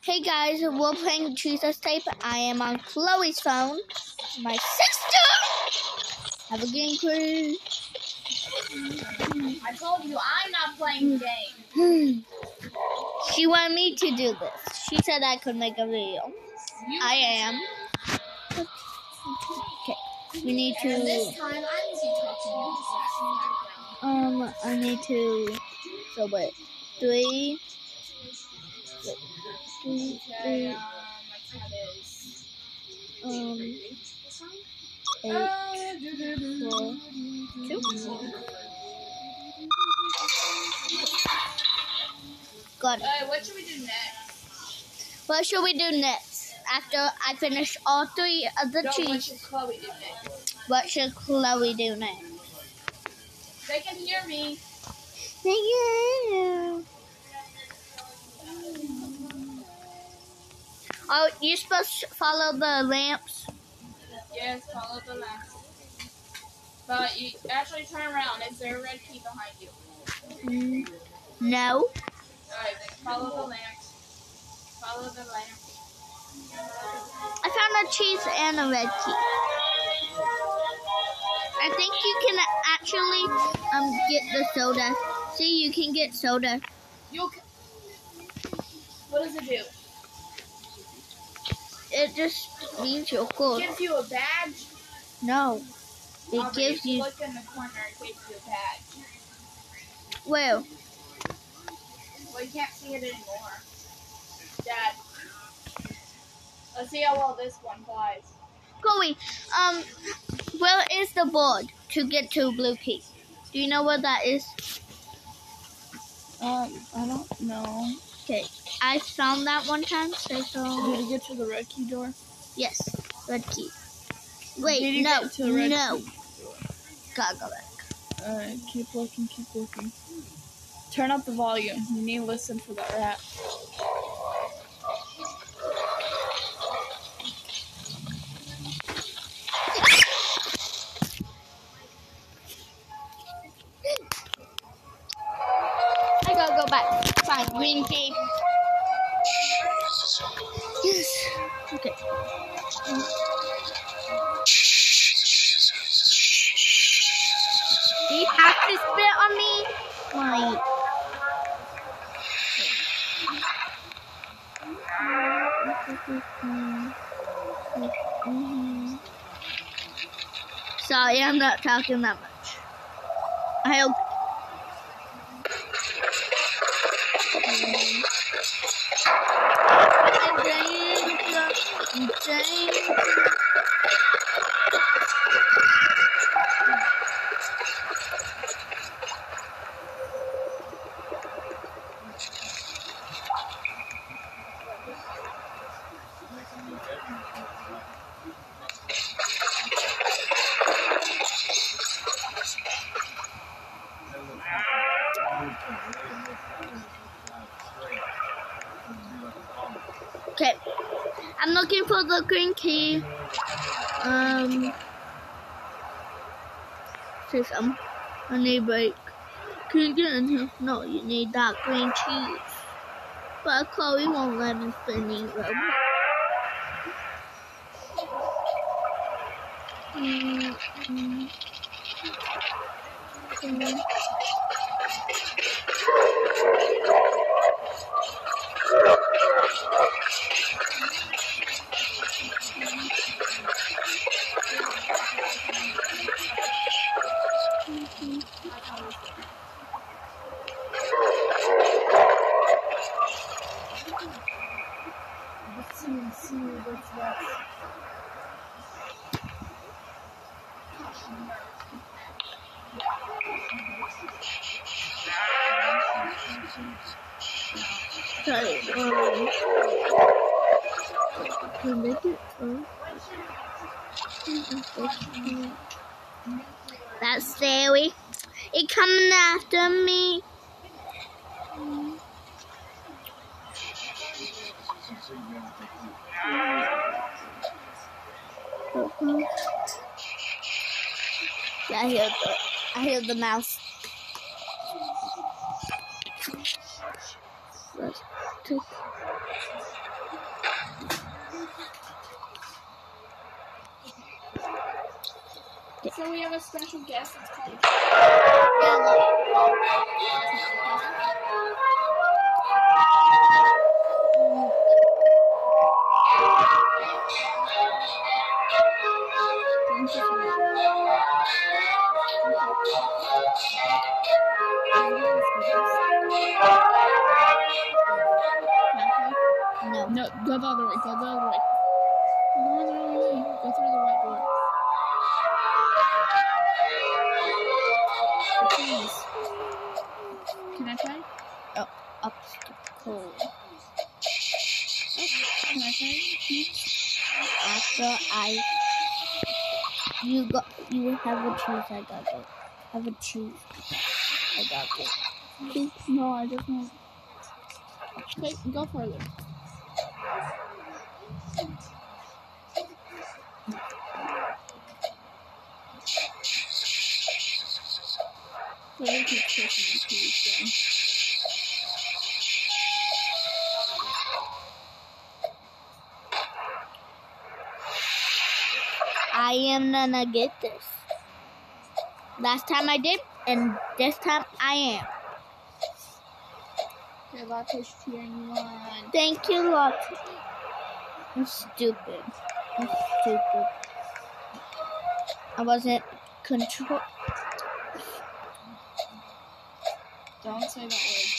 Hey guys, we're playing Cheese Escape. I am on Chloe's phone. My sister! Have a game crew. I told you I'm not playing the game. she wanted me to do this. She said I could make a video. You I am. Okay, we need to. this time I'm busy talking to you. Um, I need to. So wait, three. Three, three, um, my cat is. um, eight, Uh, four, two. Got it. Uh, what should we do next? What should we do next? After I finish all three of the No, what cheese, should Chloe do next? what should Chloe do next? They can hear me. Oh, you're supposed to follow the lamps. Yes, follow the lamps. But you actually turn around. Is there a red key behind you? Mm, No. Alright, then follow the lamps. Follow the lamp. I found a cheese and a red key. I think you can actually um get the soda. See, you can get soda. You. c- What does it do? It just means you're cool. Gives you a badge. No, it gives if you look in the corner. It gives you a badge. Well, Well, you can't see it anymore. Dad. Let's see how well this one flies. Chloe, um, where is the board to get to Blue Key? Do you know where that is? Um, I don't know. Okay, I found that one time. So, so Did you get to the red key door? yes, red key. Wait, you no, get to the red no. Gotta go back. Alright, keep looking, keep looking. Turn up the volume. You need to listen for that rap. Have to spit on me? Sorry, I'm not talking that much. I hope. Okay. I'm looking for the green key. Um. Says um, I need break. Can you get in here? No, you need that green cheese. But Chloe won't let me finish them. Mm, mm. Mm. That's scary. It coming after me. Mhm. Yeah, I hear the I hear the mouse. Let's take. So we have a special guest. It's called. No. I. You got. You have a choose. I got it. Have a choose. I got it. No, I just want. Okay, go further. So we gonna get this. Last time I did, and this time I am. Okay, Latish cheering you on. Thank you, Lottie. I'm stupid. I'm stupid. I wasn't control. Don't say that word.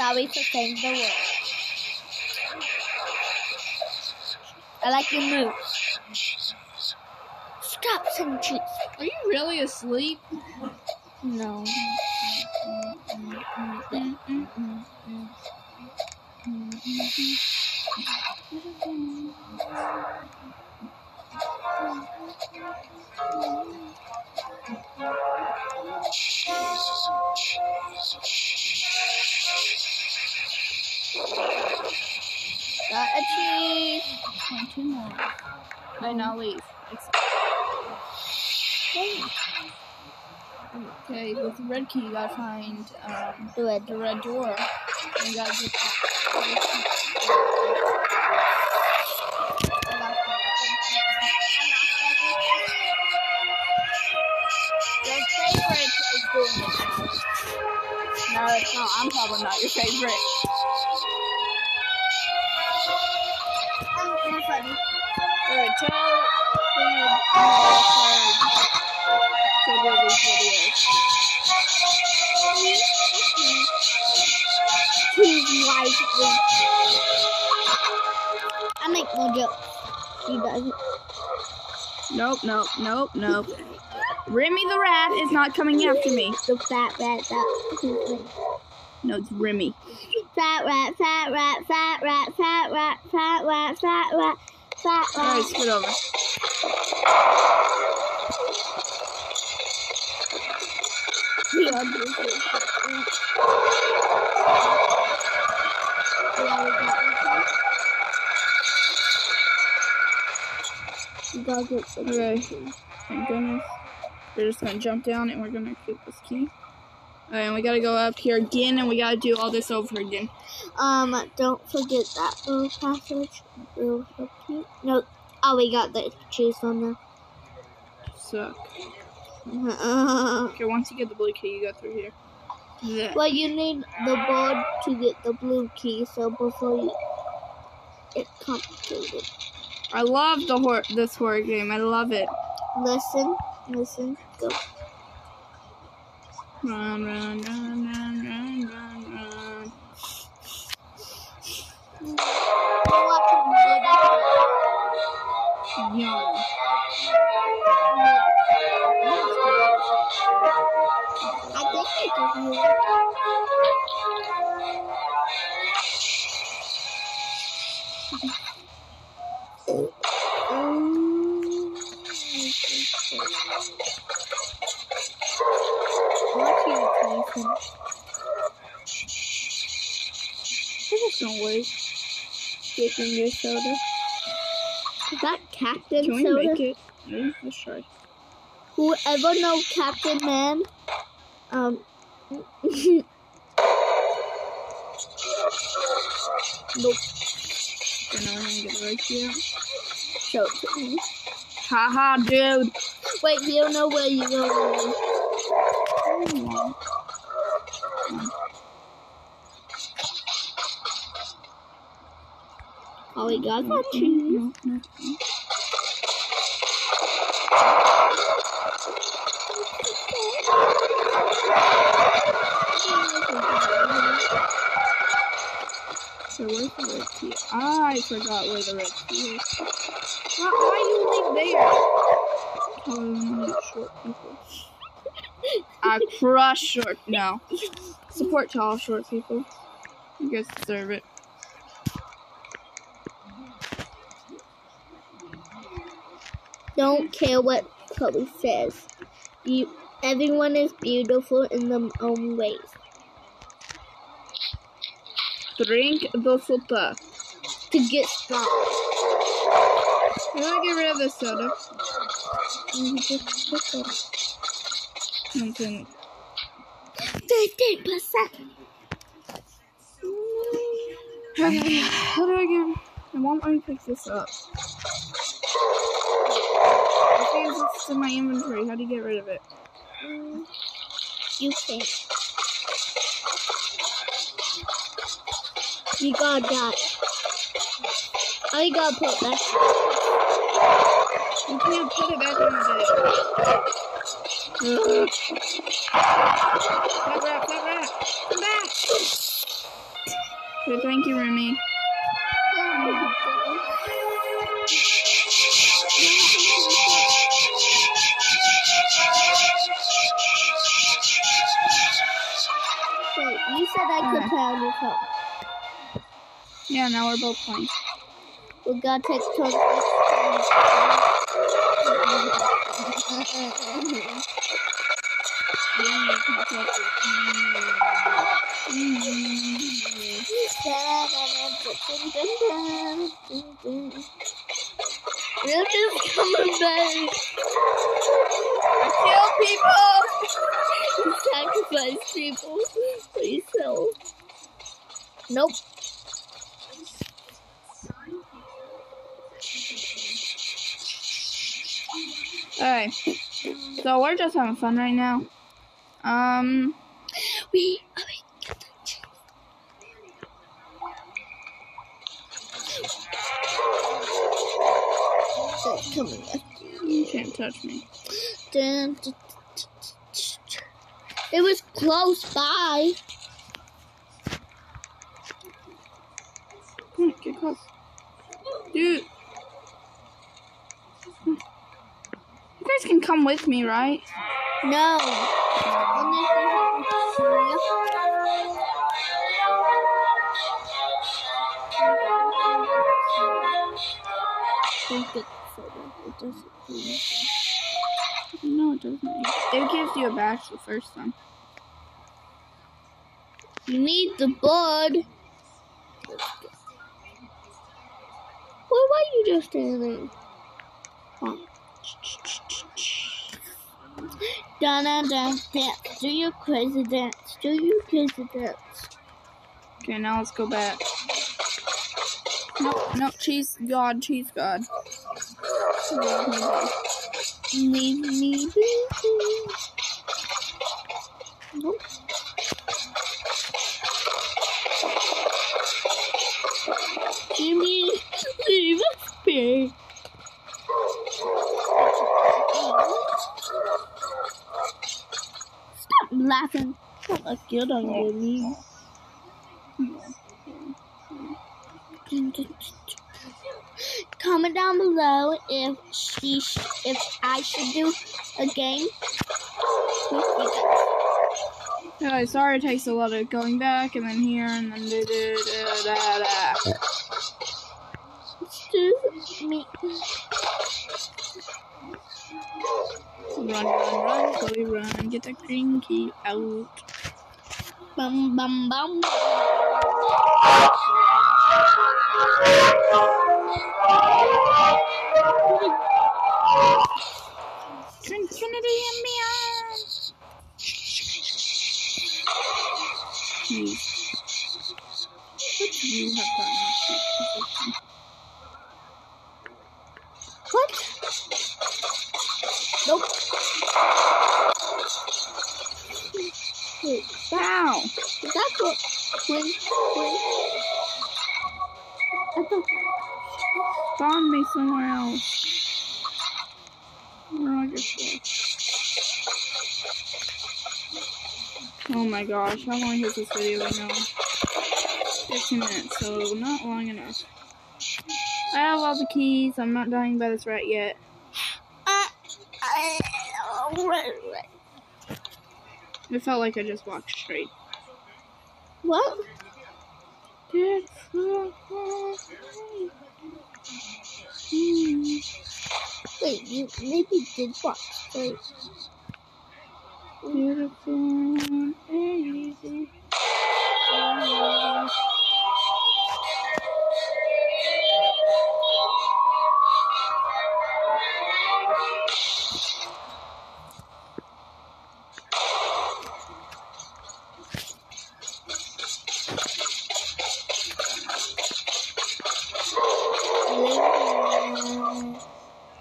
Sorry for saying the word. I like your moves. Saying cheese. Are you really asleep? No. Got a cheese. One, two more. I now leave. It's- Okay, with the red key, you gotta find um, Do it. the red door. And you gotta get Your favorite is doing it now. No, it's not. I'm probably not your favorite. Um, you're funny. Alright, tell to do these videos. Choose wisely. I make no jokes. She doesn't. Nope, nope, nope, nope. Remy the rat is not coming after me. The fat rat that. No, it's Remy. Fat rat, fat rat, fat rat, fat rat, fat rat, fat rat, fat rat. Alright, scoot over. Okay. Thank goodness. We're just gonna jump down and we're gonna keep this key. Alright, and we gotta go up here again and we gotta do all this over again. Um, don't forget that little passage. Cute. No, oh, we got the cheese on there. Suck. Uh, Okay, once you get the blue key, you go through here. There. well, you need the board to get the blue key, so before you, it's complicated. I love the hor- this horror game. I love it. Listen, listen, go. Run, run, run, run, run, run, run. Your soda. Is that Captain Can we Soda? make it? Yeah, let's try. Whoever know Captain Man, um, Nope. Okay, now we're gonna get the red. Show it to me. Haha, dude. Wait, we don't know where you're going. Oh, we got that cheese. So where's the red key? Ah, I forgot where the red key is. Why, why do you live there? Um, short people. I crush short. No. Support tall short people. You guys deserve it. Don't care what Chloe says. You, everyone is beautiful in their own ways. Drink the soda. To get strong. How do I get rid of this soda? Mm-hmm. Okay. Fifteen percent. How do I get? I won't let me pick this up. Okay, it's in my inventory. How do you get rid of it? You can't. You got that. I gotta put that. You can't put it back in the Ugh. Flat rat, flat rat, come back! Okay, thank you, Remy. Said I could play on your phone. Yeah, now we're both playing. We take turns. We're just coming back. Kill people! Sacrifice people for yourself. Nope. Alright. So we're just having fun right now. Um, We oh, we got the cheese. Coming after you you. can't touch me. Dun, dun. It was close by. Come on, get close. Dude. You guys can come with me, right? No. Only you Don't get photo. It doesn't do anything. No, it. It gives you a badge the first time. You need the board. Well, why are you just standing? Oh. Dun dun dance. Do your crazy dance. Do your crazy dance. Okay, now let's go back. No, nope, cheese god, cheese god. Leave me be. Nope. Jimmy, leave us be. Stop laughing. Don't look good on you, me. Comment down below if she sh- if I should do a game guys. Yeah, sorry it takes a lot of going back and then here and then da da da da da. Me. Run, run, run, Chloe, run. Get that green key out. Bum bum bum. Infinity and beyond. Jeez. But you have gotten. What? Nope. Wait, Wow! is that what? When? When? I thought. Spawn me somewhere else. Where do I get Oh my gosh, how long is this video right now? 15 minutes, so not long enough. I have all the keys. I'm not dying by this rat yet. I, right, right. It felt like I just walked straight. What? Did Wait, you maybe did walk straight. Beautiful and easy.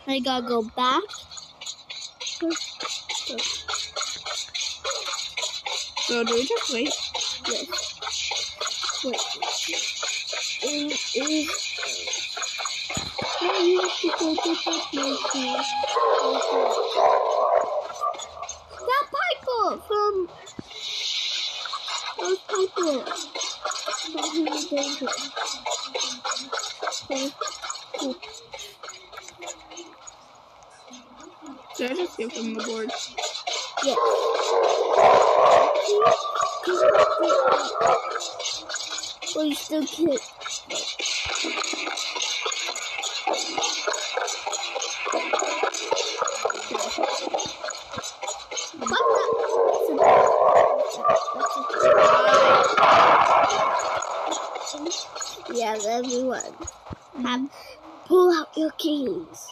I gotta go back. Do we just wait? Yes. Wait. It is. I used to go to the place. Yes, everyone. Mm-hmm. Have, pull out your keys.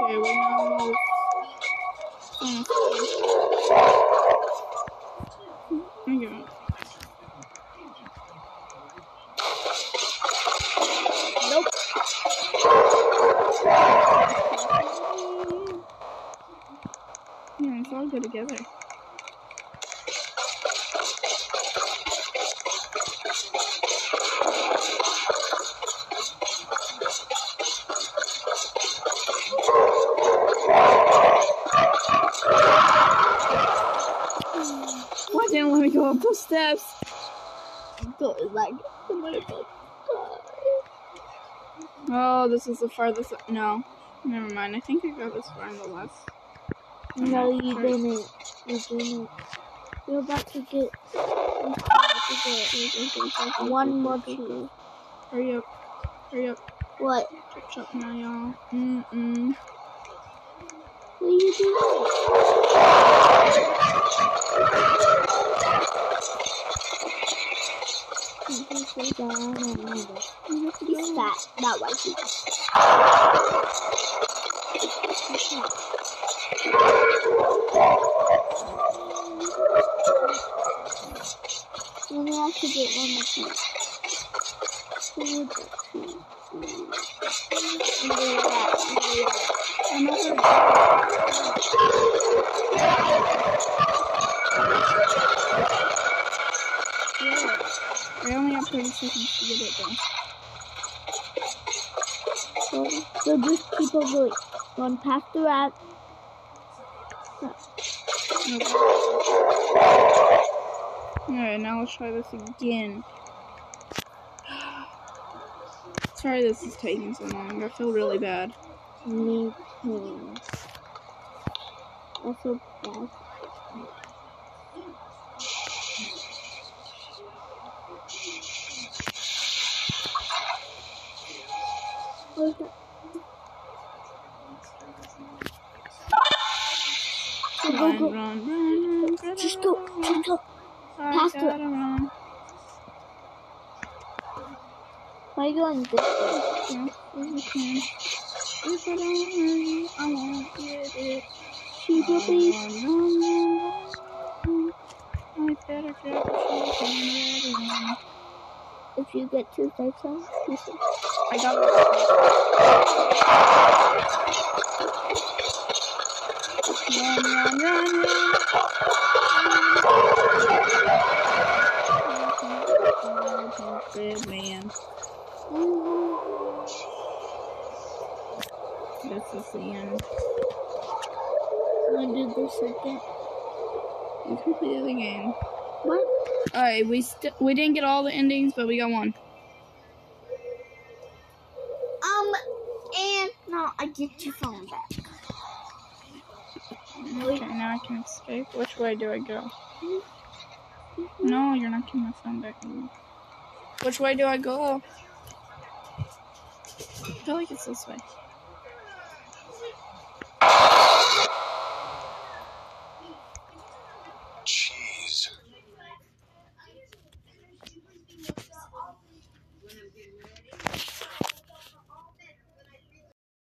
Okay, we know. Okay. Steps? Go like. Go. Oh, this is the farthest. No, never mind. I think I got this far in the last. No, you didn't. You didn't. You're about to get. About to get one more key. Hurry up! Hurry up! What? Chop chop now, y'all. Mm mm. What are you doing? He's fat. That why he. Me have to get one more piece. Who would that be? And then that, and then that. Yeah. I only have 30 seconds to get it done. So, so just keep on going. Going past the rat. Alright, now let's try this again. Sorry this is taking so long. I feel really bad. Me too. I feel bad. What Run, run, run, run, Just go, just go. Past it. run. Why are you going this way? If I don't I won't get it. Run, run. I better if you get. You see. I got it. Run, run, run, man. This is the second. We completed the game. What? Alright, we st- we didn't get all the endings, but we got one. Um, and no, I get your phone back. Okay, now I can escape. Which way do I go? No, you're not getting my phone back anymore. Which way do I go? I feel like it's this way.